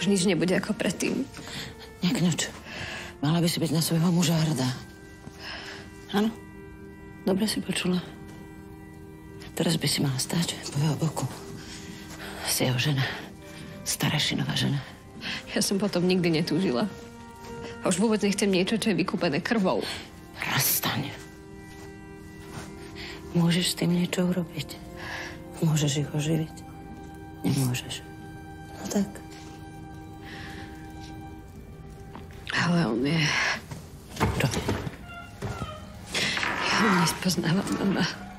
Už nič nebude ako predtým. Nekňuč. Mala by si byť na svojho muža hrdá. Áno? Dobre si počula. Teraz by si mala stáť po jeho boku. Si jeho žena. Starašinová žena. Ja som potom nikdy netúžila. A už vôbec nechcem niečo, čo je vykúpené krvou. Rastaň. Môžeš s tým niečo urobiť. Môžeš ich oživiť. Nemôžeš. No tak. help only. Don't. He only doesn't.